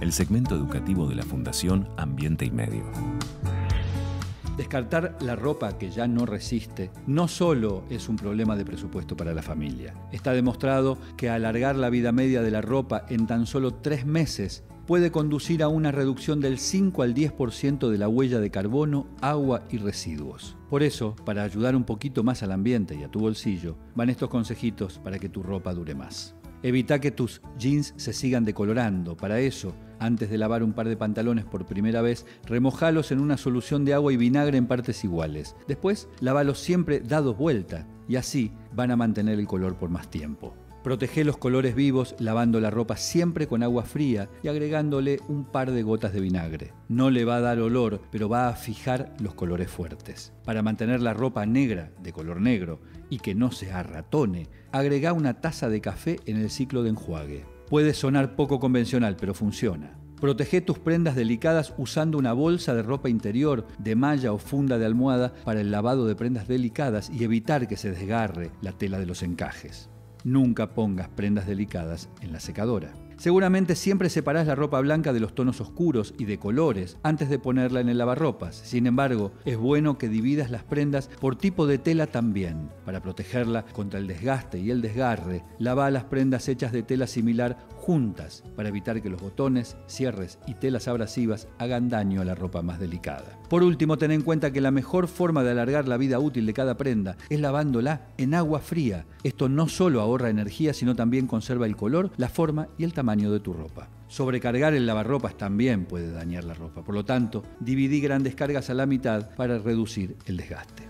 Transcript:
El segmento educativo de la Fundación Ambiente y Medio. Descartar la ropa que ya no resiste no solo es un problema de presupuesto para la familia. Está demostrado que alargar la vida media de la ropa en tan solo tres meses puede conducir a una reducción del 5 al 10% de la huella de carbono, agua y residuos. Por eso, para ayudar un poquito más al ambiente y a tu bolsillo, van estos consejitos para que tu ropa dure más. Evita que tus jeans se sigan decolorando. Para eso, antes de lavar un par de pantalones por primera vez, remojalos en una solución de agua y vinagre en partes iguales. Después, lávalos siempre dados vuelta y así van a mantener el color por más tiempo. Protege los colores vivos lavando la ropa siempre con agua fría y agregándole un par de gotas de vinagre. No le va a dar olor, pero va a fijar los colores fuertes. Para mantener la ropa negra, de color negro, y que no se arratone, agrega una taza de café en el ciclo de enjuague. Puede sonar poco convencional, pero funciona. Protege tus prendas delicadas usando una bolsa de ropa interior, de malla o funda de almohada para el lavado de prendas delicadas y evitar que se desgarre la tela de los encajes. Nunca pongas prendas delicadas en la secadora. Seguramente siempre separás la ropa blanca de los tonos oscuros y de colores antes de ponerla en el lavarropas. Sin embargo, es bueno que dividas las prendas por tipo de tela también. Para protegerla contra el desgaste y el desgarre, lava las prendas hechas de tela similar juntas para evitar que los botones, cierres y telas abrasivas hagan daño a la ropa más delicada. Por último, ten en cuenta que la mejor forma de alargar la vida útil de cada prenda es lavándola en agua fría. Esto no solo ahorra energía, sino también conserva el color, la forma y el tamaño de tu ropa. Sobrecargar el lavarropas también puede dañar la ropa. Por lo tanto, dividí grandes cargas a la mitad para reducir el desgaste.